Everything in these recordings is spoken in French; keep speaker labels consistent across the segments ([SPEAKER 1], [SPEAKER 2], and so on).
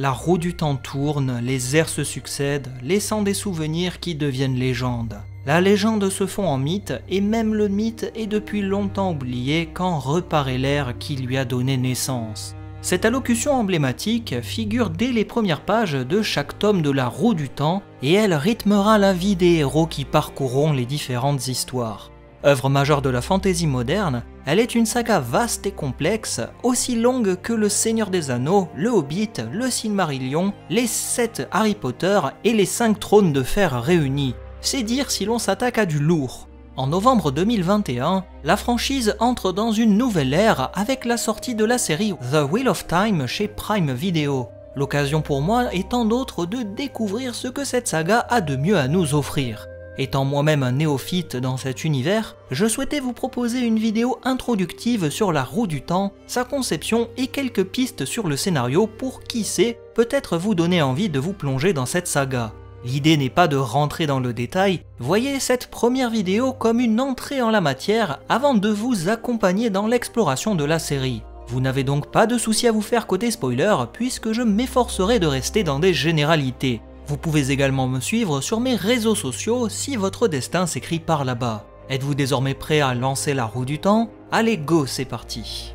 [SPEAKER 1] La roue du temps tourne, les ères se succèdent, laissant des souvenirs qui deviennent légendes. La légende se fond en mythe, et même le mythe est depuis longtemps oublié quand reparaît l'ère qui lui a donné naissance. Cette allocution emblématique figure dès les premières pages de chaque tome de La Roue du Temps et elle rythmera la vie des héros qui parcourront les différentes histoires. Œuvre majeure de la fantaisie moderne, elle est une saga vaste et complexe, aussi longue que Le Seigneur des Anneaux, Le Hobbit, Le Silmarillion, les 7 Harry Potter et les 5 Trônes de Fer réunis. C'est dire si l'on s'attaque à du lourd. En novembre 2021, la franchise entre dans une nouvelle ère avec la sortie de la série The Wheel of Time chez Prime Video. L'occasion pour moi et tant d'autres de découvrir ce que cette saga a de mieux à nous offrir. Étant moi-même un néophyte dans cet univers, je souhaitais vous proposer une vidéo introductive sur la roue du temps, sa conception et quelques pistes sur le scénario pour qui sait, peut-être vous donner envie de vous plonger dans cette saga. L'idée n'est pas de rentrer dans le détail, voyez cette première vidéo comme une entrée en la matière avant de vous accompagner dans l'exploration de la série. Vous n'avez donc pas de souci à vous faire côté spoiler puisque je m'efforcerai de rester dans des généralités. Vous pouvez également me suivre sur mes réseaux sociaux si votre destin s'écrit par là-bas. Êtes-vous désormais prêt à lancer la roue du temps? Allez go, c'est parti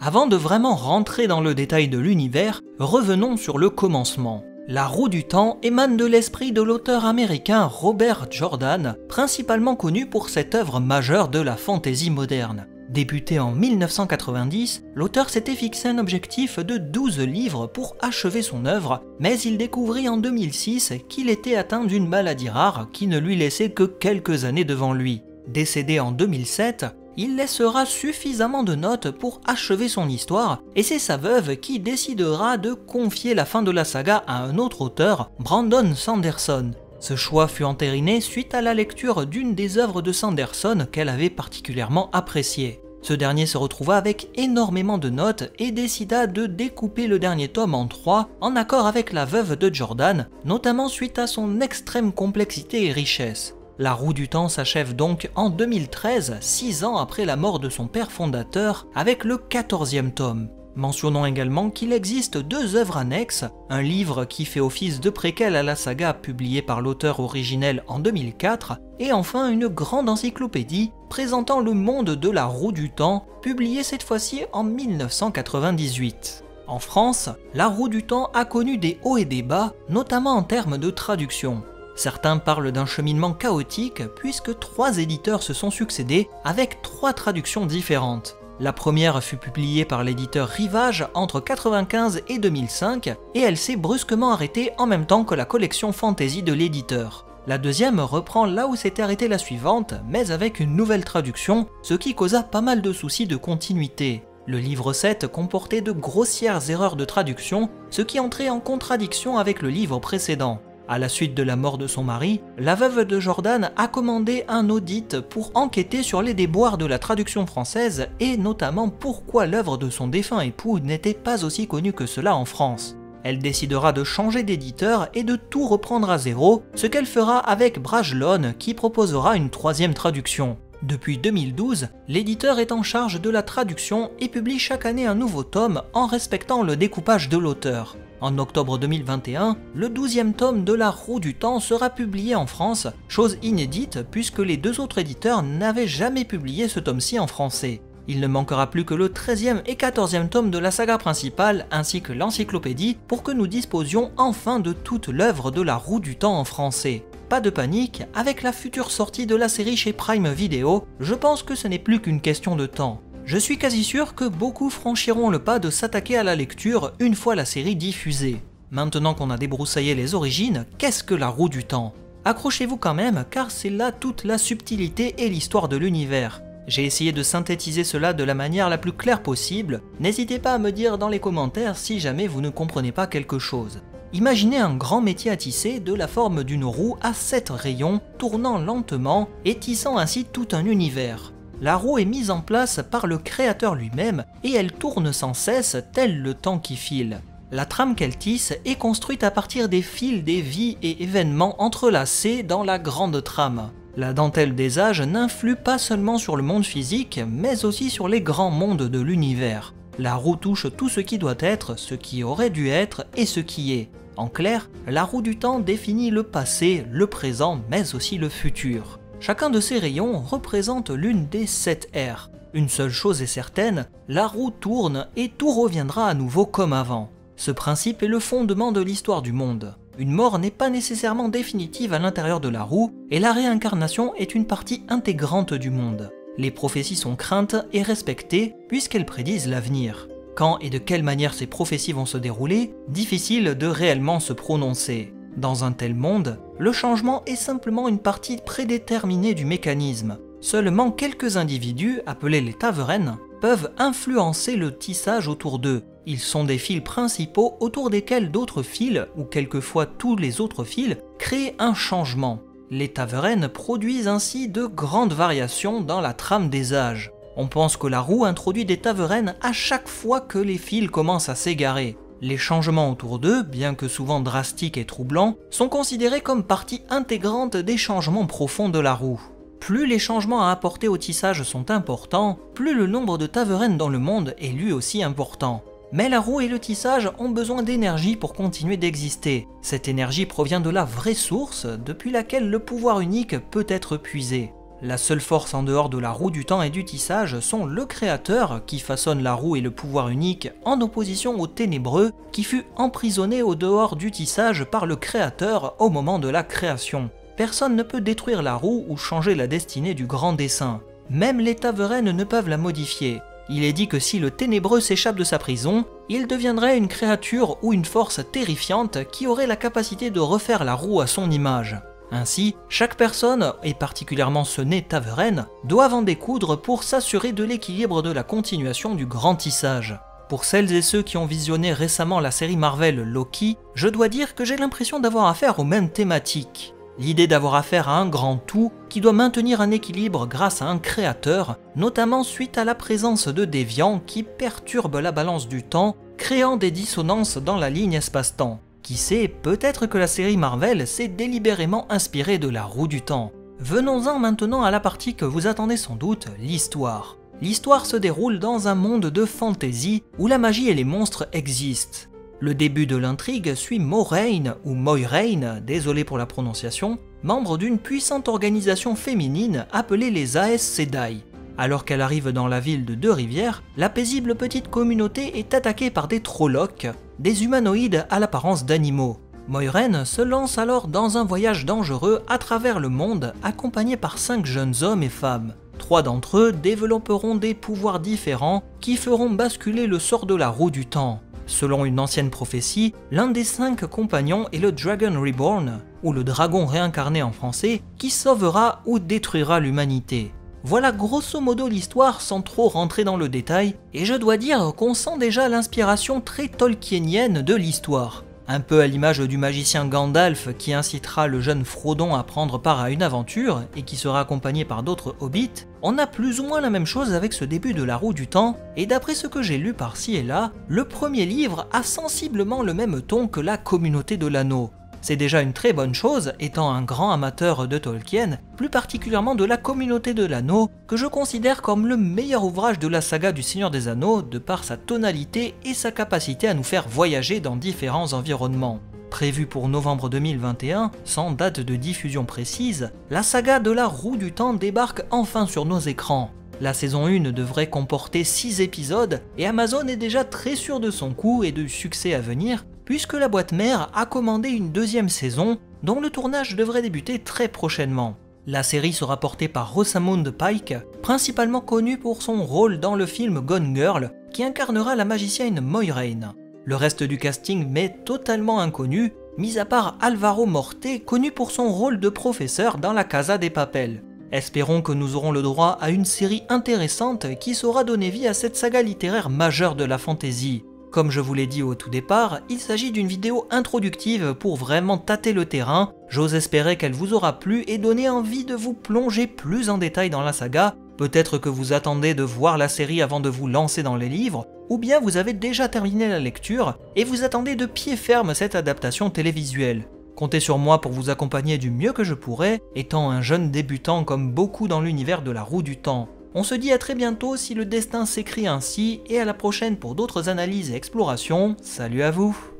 [SPEAKER 1] Avant de vraiment rentrer dans le détail de l'univers, revenons sur le commencement. La roue du temps émane de l'esprit de l'auteur américain Robert Jordan, principalement connu pour cette œuvre majeure de la fantaisie moderne. Débuté en 1990, l'auteur s'était fixé un objectif de 12 livres pour achever son œuvre, mais il découvrit en 2006 qu'il était atteint d'une maladie rare qui ne lui laissait que quelques années devant lui. Décédé en 2007, il laissera suffisamment de notes pour achever son histoire, et c'est sa veuve qui décidera de confier la fin de la saga à un autre auteur, Brandon Sanderson. Ce choix fut entériné suite à la lecture d'une des œuvres de Sanderson qu'elle avait particulièrement appréciée. Ce dernier se retrouva avec énormément de notes et décida de découper le dernier tome en trois en accord avec la veuve de Jordan, notamment suite à son extrême complexité et richesse. La roue du temps s'achève donc en 2013, six ans après la mort de son père fondateur, avec le 14e tome. Mentionnons également qu'il existe deux œuvres annexes, un livre qui fait office de préquel à la saga publié par l'auteur originel en 2004, et enfin une grande encyclopédie présentant le monde de la roue du temps, publiée cette fois-ci en 1998. En France, la roue du temps a connu des hauts et des bas, notamment en termes de traduction. Certains parlent d'un cheminement chaotique puisque trois éditeurs se sont succédés avec trois traductions différentes. La première fut publiée par l'éditeur Rivage entre 1995 et 2005 et elle s'est brusquement arrêtée en même temps que la collection fantasy de l'éditeur. La deuxième reprend là où s'était arrêtée la suivante, mais avec une nouvelle traduction, ce qui causa pas mal de soucis de continuité. Le livre 7 comportait de grossières erreurs de traduction, ce qui entrait en contradiction avec le livre précédent. À la suite de la mort de son mari, la veuve de Jordan a commandé un audit pour enquêter sur les déboires de la traduction française et notamment pourquoi l'œuvre de son défunt époux n'était pas aussi connue que cela en France. Elle décidera de changer d'éditeur et de tout reprendre à zéro, ce qu'elle fera avec Brajlon qui proposera une troisième traduction. Depuis 2012, l'éditeur est en charge de la traduction et publie chaque année un nouveau tome en respectant le découpage de l'auteur. En octobre 2021, le 12e tome de La Roue du Temps sera publié en France, chose inédite puisque les deux autres éditeurs n'avaient jamais publié ce tome-ci en français. Il ne manquera plus que le 13e et 14e tome de la saga principale ainsi que l'encyclopédie pour que nous disposions enfin de toute l'œuvre de la roue du temps en français. Pas de panique, avec la future sortie de la série chez Prime Video, je pense que ce n'est plus qu'une question de temps. Je suis quasi sûr que beaucoup franchiront le pas de s'attaquer à la lecture une fois la série diffusée. Maintenant qu'on a débroussaillé les origines, qu'est-ce que la roue du temps? Accrochez-vous quand même car c'est là toute la subtilité et l'histoire de l'univers. J'ai essayé de synthétiser cela de la manière la plus claire possible, n'hésitez pas à me dire dans les commentaires si jamais vous ne comprenez pas quelque chose. Imaginez un grand métier à tisser de la forme d'une roue à 7 rayons, tournant lentement et tissant ainsi tout un univers. La roue est mise en place par le créateur lui-même et elle tourne sans cesse tel le temps qui file. La trame qu'elle tisse est construite à partir des fils des vies et événements entrelacés dans la grande trame. La dentelle des âges n'influe pas seulement sur le monde physique, mais aussi sur les grands mondes de l'univers. La roue touche tout ce qui doit être, ce qui aurait dû être et ce qui est. En clair, la roue du temps définit le passé, le présent, mais aussi le futur. Chacun de ces rayons représente l'une des sept ères. Une seule chose est certaine, la roue tourne et tout reviendra à nouveau comme avant. Ce principe est le fondement de l'histoire du monde. Une mort n'est pas nécessairement définitive à l'intérieur de la roue, et la réincarnation est une partie intégrante du monde. Les prophéties sont craintes et respectées puisqu'elles prédisent l'avenir. Quand et de quelle manière ces prophéties vont se dérouler, difficile de réellement se prononcer. Dans un tel monde, le changement est simplement une partie prédéterminée du mécanisme. Seulement quelques individus, appelés les tavernes, peuvent influencer le tissage autour d'eux. Ils sont des fils principaux autour desquels d'autres fils, ou quelquefois tous les autres fils, créent un changement. Les tavernes produisent ainsi de grandes variations dans la trame des âges. On pense que la roue introduit des tavernes à chaque fois que les fils commencent à s'égarer. Les changements autour d'eux, bien que souvent drastiques et troublants, sont considérés comme partie intégrante des changements profonds de la roue. Plus les changements à apporter au tissage sont importants, plus le nombre de tavernes dans le monde est lui aussi important. Mais la roue et le tissage ont besoin d'énergie pour continuer d'exister. Cette énergie provient de la vraie source depuis laquelle le pouvoir unique peut être puisé. La seule force en dehors de la roue du temps et du tissage sont le créateur qui façonne la roue et le pouvoir unique en opposition au ténébreux qui fut emprisonné au dehors du tissage par le créateur au moment de la création. Personne ne peut détruire la roue ou changer la destinée du grand dessin. Même les tavernes ne peuvent la modifier. Il est dit que si le ténébreux s'échappe de sa prison, il deviendrait une créature ou une force terrifiante qui aurait la capacité de refaire la roue à son image. Ainsi, chaque personne, et particulièrement ce né Taveren, doivent en découdre pour s'assurer de l'équilibre de la continuation du grand tissage. Pour celles et ceux qui ont visionné récemment la série Marvel Loki, je dois dire que j'ai l'impression d'avoir affaire aux mêmes thématiques. L'idée d'avoir affaire à un grand tout qui doit maintenir un équilibre grâce à un créateur, notamment suite à la présence de déviants qui perturbent la balance du temps, créant des dissonances dans la ligne espace-temps. Qui sait, peut-être que la série Marvel s'est délibérément inspirée de la roue du temps. Venons-en maintenant à la partie que vous attendez sans doute, l'histoire. L'histoire se déroule dans un monde de fantasy où la magie et les monstres existent. Le début de l'intrigue suit Moraine, ou Moiraine, désolé pour la prononciation, membre d'une puissante organisation féminine appelée les Aes Sedai. Alors qu'elle arrive dans la ville de Deux-Rivières, la paisible petite communauté est attaquée par des Trollocs, des humanoïdes à l'apparence d'animaux. Moiraine se lance alors dans un voyage dangereux à travers le monde, accompagné par cinq jeunes hommes et femmes. Trois d'entre eux développeront des pouvoirs différents qui feront basculer le sort de la roue du temps. Selon une ancienne prophétie, l'un des cinq compagnons est le Dragon Reborn, ou le dragon réincarné en français, qui sauvera ou détruira l'humanité. Voilà grosso modo l'histoire sans trop rentrer dans le détail, et je dois dire qu'on sent déjà l'inspiration très tolkienienne de l'histoire. Un peu à l'image du magicien Gandalf qui incitera le jeune Frodon à prendre part à une aventure et qui sera accompagné par d'autres hobbits, on a plus ou moins la même chose avec ce début de la roue du temps, et d'après ce que j'ai lu par-ci et là, le premier livre a sensiblement le même ton que la communauté de l'anneau. C'est déjà une très bonne chose, étant un grand amateur de Tolkien, plus particulièrement de la communauté de l'anneau, que je considère comme le meilleur ouvrage de la saga du Seigneur des Anneaux de par sa tonalité et sa capacité à nous faire voyager dans différents environnements. Prévu pour novembre 2021, sans date de diffusion précise, la saga de la roue du temps débarque enfin sur nos écrans. La saison 1 devrait comporter 6 épisodes et Amazon est déjà très sûr de son coup et du succès à venir puisque la boîte mère a commandé une deuxième saison dont le tournage devrait débuter très prochainement. La série sera portée par Rosamund Pike, principalement connue pour son rôle dans le film Gone Girl, qui incarnera la magicienne Moiraine. Le reste du casting m'est totalement inconnu, mis à part Alvaro Morte, connu pour son rôle de professeur dans la Casa des Papels. Espérons que nous aurons le droit à une série intéressante qui saura donner vie à cette saga littéraire majeure de la fantasy. Comme je vous l'ai dit au tout départ, il s'agit d'une vidéo introductive pour vraiment tâter le terrain. J'ose espérer qu'elle vous aura plu et donner envie de vous plonger plus en détail dans la saga. Peut-être que vous attendez de voir la série avant de vous lancer dans les livres, ou bien vous avez déjà terminé la lecture et vous attendez de pied ferme cette adaptation télévisuelle. Comptez sur moi pour vous accompagner du mieux que je pourrai, étant un jeune débutant comme beaucoup dans l'univers de la roue du temps. On se dit à très bientôt si le destin s'écrit ainsi, et à la prochaine pour d'autres analyses et explorations. Salut à vous